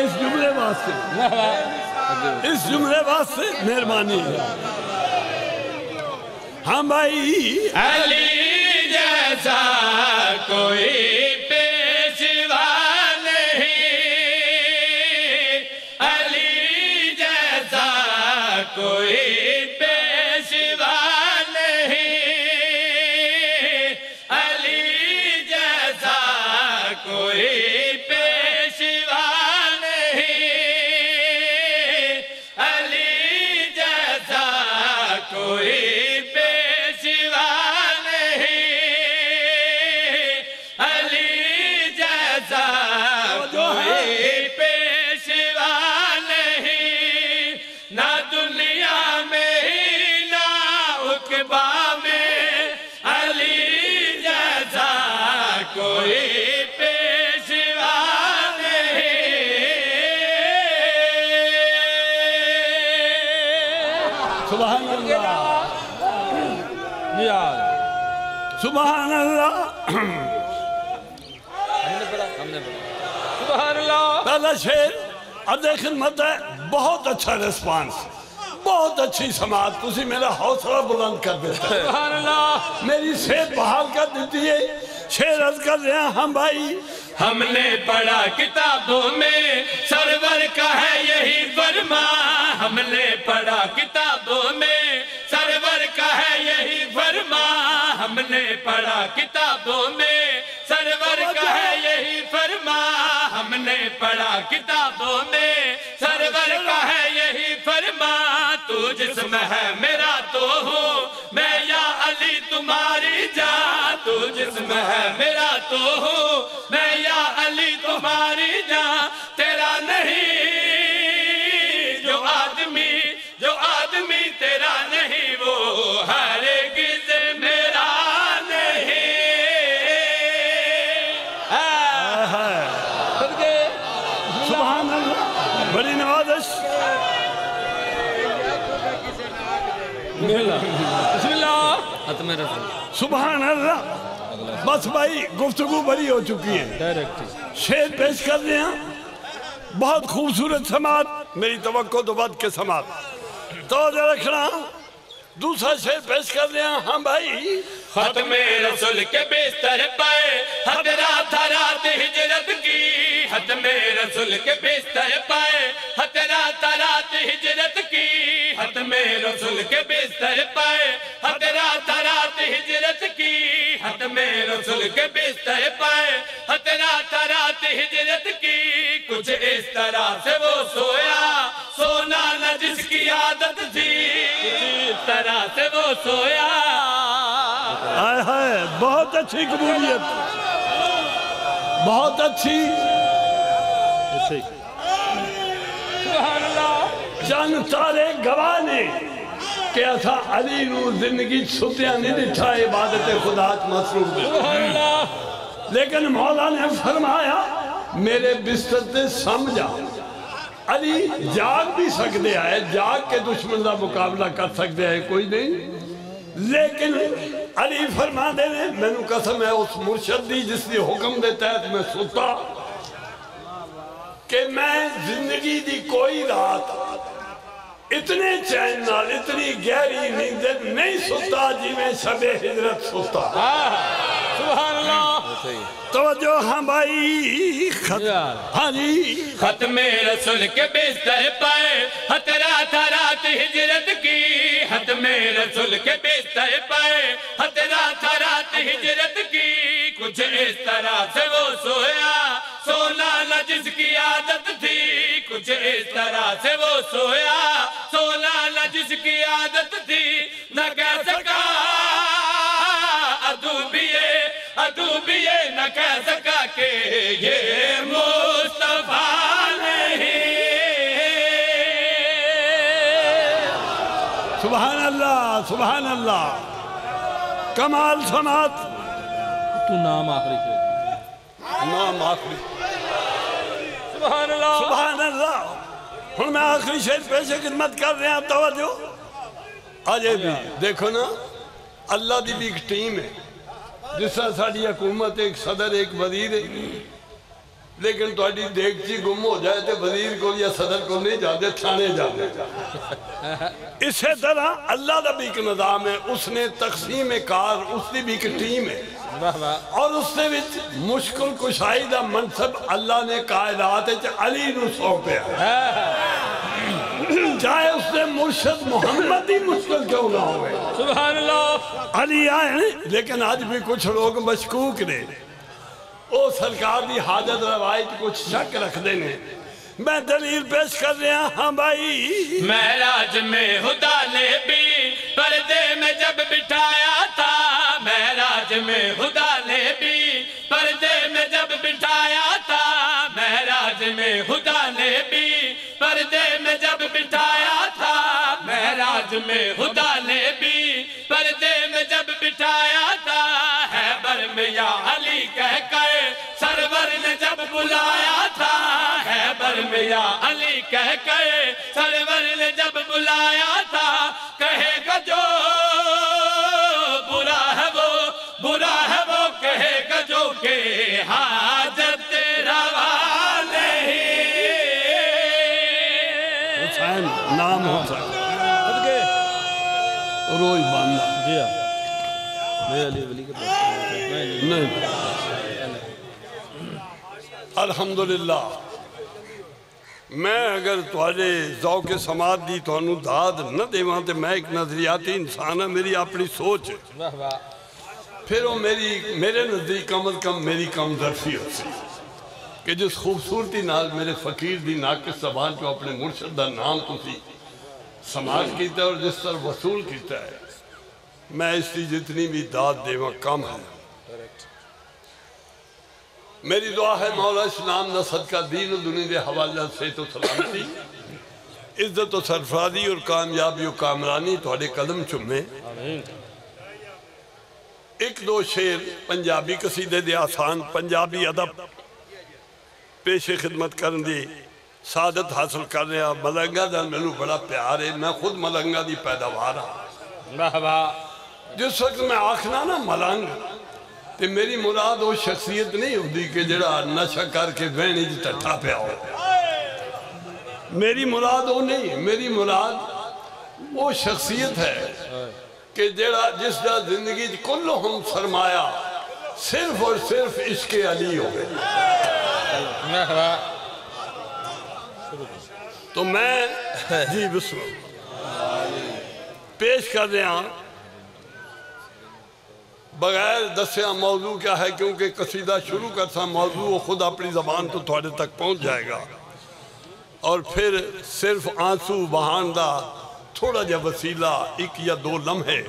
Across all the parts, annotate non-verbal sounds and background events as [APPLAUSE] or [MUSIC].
इस जुमले वास्ते इस जुमले वास्ते मेहरबानी। है हाँ भाई अली सुबहान अल्लाह। सुबहान अल्लाह पहला शेर अदे खिदमत है बहुत अच्छा रिस्पांस बहुत अच्छी समाज तुम मेरा हौसला बुलंद कर देते मेरी सेहत बहाल कर देती है। शेर अर्ज़ कर रहे हम भाई। हमने पढ़ा किताबों में, सरवर का है यही फरमा हमने पढ़ा किताबों में, सरवर का है यही फरमा हमने पढ़ा किताबों में हमने पढ़ा किताबों में, सरवर का है यही फरमा तू जिसमें है मेरा तो हूँ, मैं या अली तुम्हारी जा तू जिसमें है मेरा तो हूँ, मैं या अली तुम्हारी जा तेरा नहीं सुबहान अल्लाह बस भाई गुफ्तगु बड़ी हो चुकी है। डायरेक्ट शेर पेश कर रहे हैं। बहुत खूबसूरत समात। मेरी तो बद के समात। तो रखना। दूसरा शेर पेश कर रहे हैं। हाँ भाई। खत्म रसुल के बिस्तर पर। हजरा था रात हिजरत की। खत्म रसुल के बिस्तर पर। हजरा था रात हिजरत की। खत्म रसुल के बिस्तर पर। रसुल के बिस्तर पर हजरा था रात हिजरत की। कुछ इस तरह से वो सोया सोना न जिसकी आदत थी। इस तरह से वो सोया। हाय हाय बहुत अच्छी कबूलियत। बहुत अच्छी। चंद तारे गवाह ने कि अली ज़िंदगी सुतिया नहीं दिखा इबादत खुदा मसरूफ लेकिन मौला ने फरमाया मेरे बिस्तर ते सम जा अली जाग भी सकते है जाग के दुश्मन का मुकाबला कर सकते हैं कोई नहीं। लेकिन अली फरमा दे मैनू कसम है उस मुर्शद दी जिसके हुक्म के तहत मैं सुता कि मैं ज़िंदगी दी कोई रात इतने चैन नाल इतनी गहरी नींद नहीं सुता जिमें शबे हिजरत सुता तवज्जो हाँ भाई खत हाँ जी। खत्म रसुल के बिस्तर पर हतरा था रात हिजरत की। खत्म रसुल के बिस्तर पर हतरा था रात हिजरत की। कुछ इस तरह से वो सोया सोना न जिसकी आदत थी। कुछ इस तरह से वो सोया। सोना न जिसकी आदत थी न कह सका। अदूबिये अदूबिये न कह सका के ये मुस्तफ़ा नहीं। सुबहान अल्लाह सुबहान अल्लाह कमाल समात तू नाम आखिरी नाम आखिरी। अल्लाह। हूँ मैं आखिरी शेर पेशे खिदमत कर रहा अजय भी, देखो ना, अल्लाह की भी एक टीम है, जिस तरह साड़ी हुकूमत, एक सदर, एक वज़ीर है। लेकिन थोड़ी देखची गुम हो जाए तो वज़ीर को या सदर को नहीं जाते थाने जाते। इस तरह अल्लाह का भी एक निज़ाम है उसने तकसीम कार उसकी भी एक टीम है। और उसके विच मुश्किल कुशाई का मनसब अल्लाह ने कायनात च अली सौंपया चाहे उसने मुर्शद मोहम्मद ही मुश्किल क्यों ना हो अली आए लेकिन आज भी कुछ लोग मशकूक ने। सरकार की हाजत रवायत कुछ शक रखते ने। मैं दलील पेश कर रहा हाँ भाई। महराज में हुदा ने भी पर्दे में जब बिठाया था, महराज में हुदा ने भी पर्दे में जब बिठाया था, महराज में हुदा ने भी पर्दे में जब बिठाया था, महराज में हुदा ने भी पर्दे में जब या अली कह कर सरवर ने जब बुलाया था है बर में या अली कह कर सरवर ने जब बुलाया था कहेगा जो बुरा है वो बुरा है वो कहेगा जो के हाजत रवा नहीं नाम हुसैन। सदके रोज बांधा। जी हाँ। मैं अली वली के पास नहीं नहीं अल्हम्दुलिल्लाह। मैं अगर थोड़े जौके समाज की थानू दाद न देवां तो मैं एक नजरियाती इंसान हाँ मेरी अपनी सोच। फिर वो मेरी मेरे नज़दीक कम अज कम मेरी कमदर्शी हो सी कि जिस खूबसूरती नाल मेरे फकीर दी नाकिस जबान चो अपने मुर्शद का नाम तुसी समाज किया और जिस तरह वसूल किया है। मैं इसकी जितनी भी दाद देवा, कम है। मेरी दुआ है, मौला इस्लाम न सदका, दीन दुनिया के हवाले से तो सलामती। इज़्ज़त और सरफराजी और कामयाबी और कामरानी थोड़े कदम चुमे एक दो शेर पंजाबी कसीदे दे आसान, पंजाबी अदब पेशे खिदमत करन दी सादत हासिल कर रहा। मलंगा का मैनू बड़ा प्यार है, मैं खुद मलंगा की पैदावार हाँ। जिस वक्त मैं आखना ना मलंग, ते मेरी मुराद वो शख्सियत नहीं होती कि जरा नशा करके बहनी च टट्ठा मेरी मुराद वो नहीं मेरी मुराद वो शख्सियत है कि जड़ा जिसका ज़िंदगी कुल हम सरमाया सिर्फ़ और सिर्फ़ इश्क अली हो गए तो मैं, जी, बिस्मिल्लाह। पेश कर रहा बगैर दसिया मौजू क्या है, क्योंकि कसीदा शुरू करता मौजू, वो खुद अपनी जबान तो थोड़े तक पहुँच जाएगा। और फिर सिर्फ़ आँसू बहान का थोड़ा जहा वसीला, एक या दो लम्हे।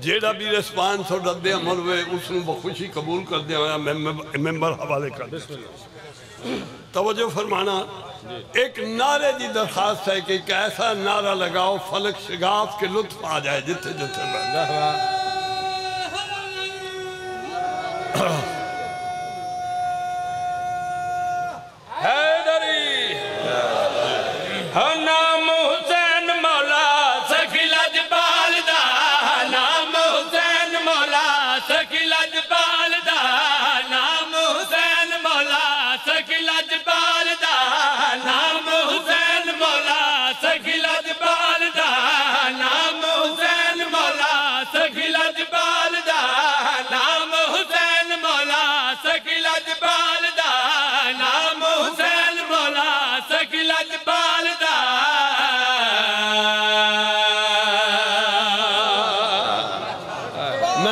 जेड़ा भी रिस्पांस और रद्द अमल हुए उसको बखुशी कबूल कर दिया मैंबर हवाले कर दिया तवज्जो फरमाना, एक नारे की दरखास्त है कि एक ऐसा नारा लगाओ, फलक शिगाफ के लुत्फ आ जाए जिथे जिथे Oh. [CLEARS THROAT]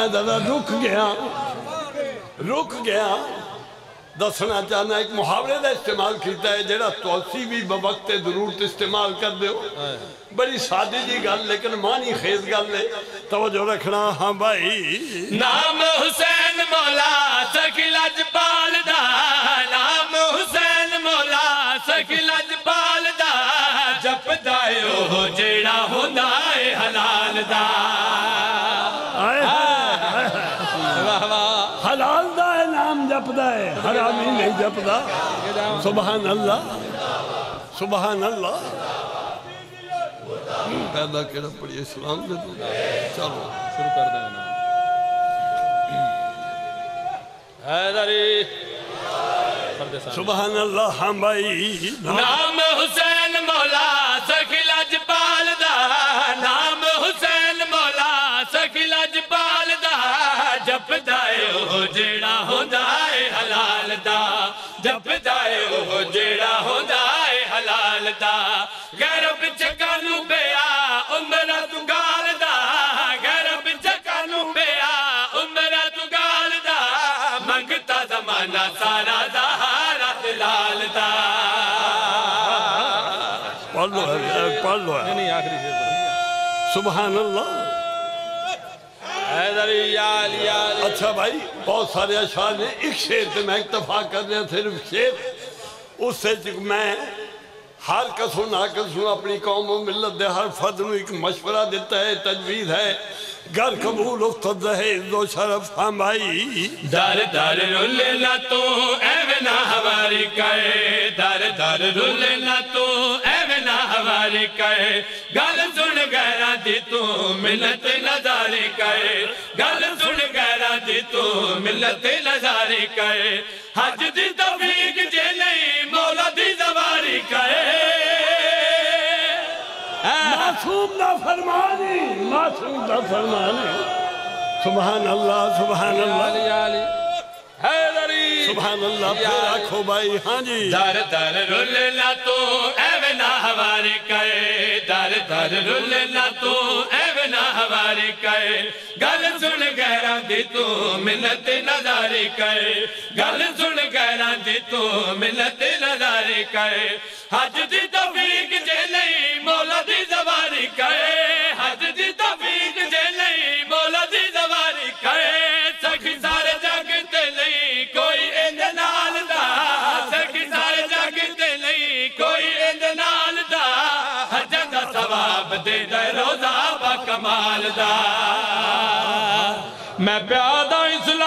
मैं जरा रुक गया। रुक गया। दसना चाहना एक मुहावरे का इस्तेमाल किया है जरा तुलसी भी बवक्त ज़रूरत इस्तेमाल कर दो बड़ी सादी जी गल लेकिन मानी खेज गल है। तवजो रखना हाँ भाई। नाम हुसैन मौला सखिला जबाल दा। नाम हुसैन मौला सखिला जबाल दा। जपदा ओ जेड़ा हुंदा है हलाल दा। आए हाय, हाय, हाय। वाह वाह हलाल दा है नाम जपदा है हरामी नहीं जपदा सुबहान अल्लाह सुबहान अल्लाह पैदा केड़ा पढ़िए इस्लाम दे तो चलो शुरू कर देना हैदरी सुबहान अल्लाह हाँ भाई नाम हुसैन मौला सखिल अजपाल दा नाम हुसैन मौला सखिल अजपाल दा योलाल दर् पिछकालू पू गाल गक कालू पिया उमिरा तूं गाला दालदा अच्छा भाई बहुत सारे अशार ने एक शेर से मैं इतफाक कर रहा सिर्फ़ शेर। उससे मैं हर कसू ना कसू अपनी कौम मिलत दे हर फर्द न एक मशवरा दिता है तजवीज़ है। घर कबूल दो शरफ हाँ भाई। दर दर रुले ना तू एवे ना हमारी कहे दर दर रुले ना तू ना कहे गल सुन गहरा दी तू मिलत नजारे कहे गल सुन गहरा दी तू मिलत नजारे कहे हज दी तौफीक जे नहीं मौला दी जवारी कहे मासूम ना फरमानी मासूम ना फरमानी। सुबहान अल्लाह सुबहान अल्लाह सुबहान अल्लाह फिर आखो भाई हाँ जी। दर दर रुलना तू एवे ना हमारे कहे, दर दर रुलना तू एवे ना हमारे कहे। गल सुन गहरा दी तू मिलत नजारे कहे। गल सुन गहरा दी तू मिलत नजारे कहे। हज दी तौफीक जे सवाब दे दे रोजा बा कमाल दा मैं प्यादा इस्लाम